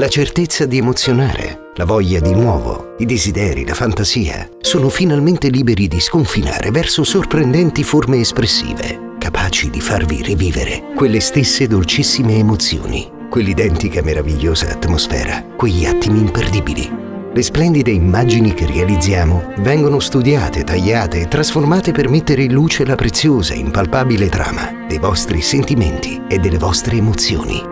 La certezza di emozionare, la voglia di nuovo, i desideri, la fantasia sono finalmente liberi di sconfinare verso sorprendenti forme espressive, capaci di farvi rivivere quelle stesse dolcissime emozioni, quell'identica meravigliosa atmosfera, quegli attimi imperdibili. Le splendide immagini che realizziamo vengono studiate, tagliate e trasformate per mettere in luce la preziosa, impalpabile trama dei vostri sentimenti e delle vostre emozioni.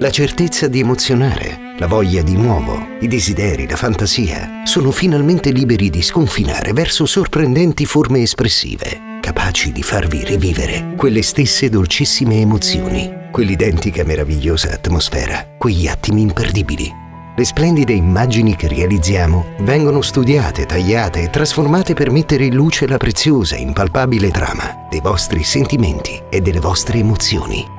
La certezza di emozionare, la voglia di nuovo, i desideri, la fantasia sono finalmente liberi di sconfinare verso sorprendenti forme espressive, capaci di farvi rivivere quelle stesse dolcissime emozioni, quell'identica meravigliosa atmosfera, quegli attimi imperdibili. Le splendide immagini che realizziamo vengono studiate, tagliate e trasformate per mettere in luce la preziosa, impalpabile trama dei vostri sentimenti e delle vostre emozioni.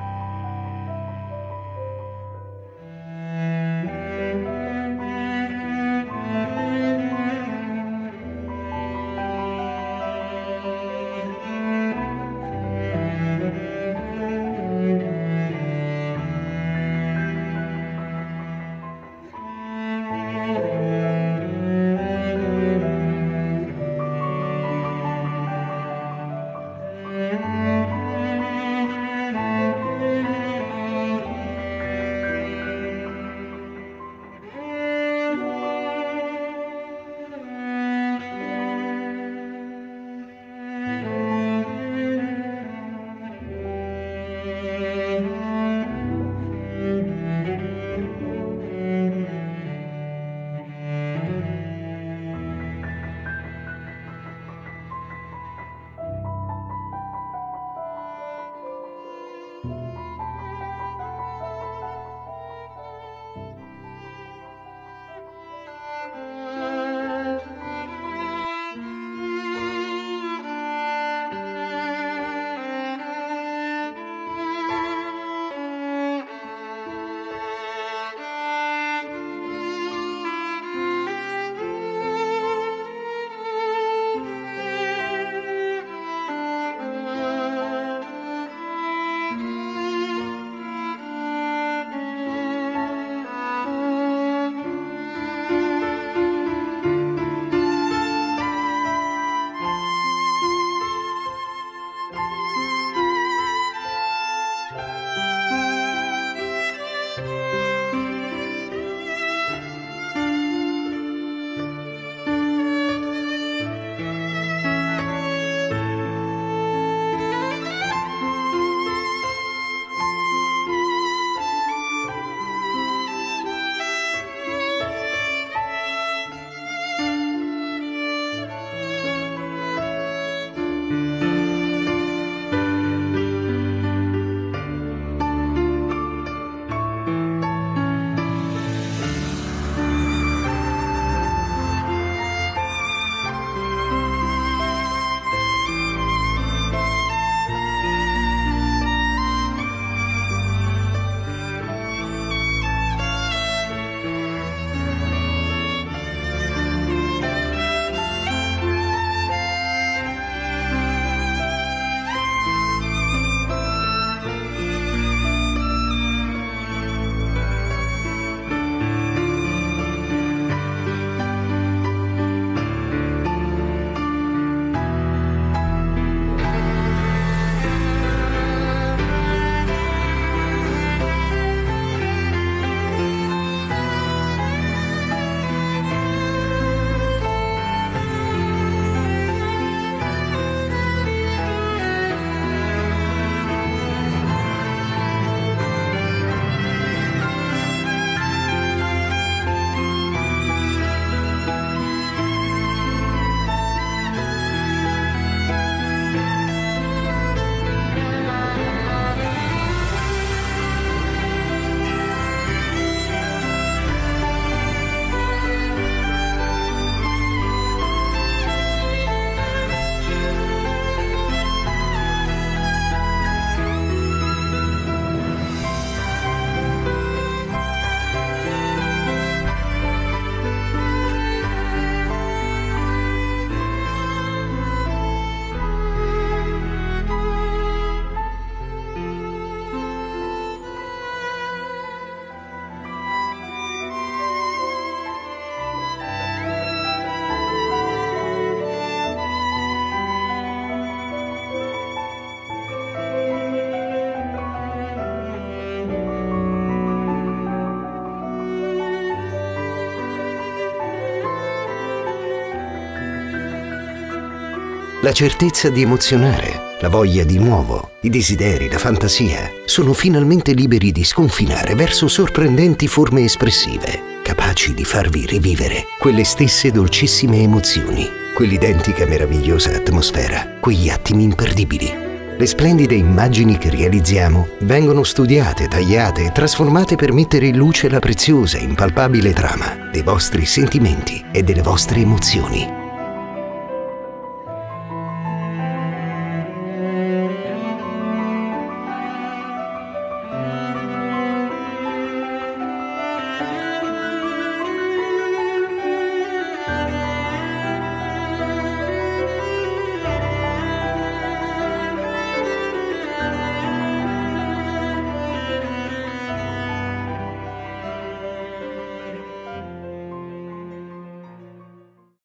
La certezza di emozionare, la voglia di nuovo, i desideri, la fantasia sono finalmente liberi di sconfinare verso sorprendenti forme espressive, capaci di farvi rivivere quelle stesse dolcissime emozioni, quell'identica meravigliosa atmosfera, quegli attimi imperdibili. Le splendide immagini che realizziamo vengono studiate, tagliate e trasformate per mettere in luce la preziosa, impalpabile trama dei vostri sentimenti e delle vostre emozioni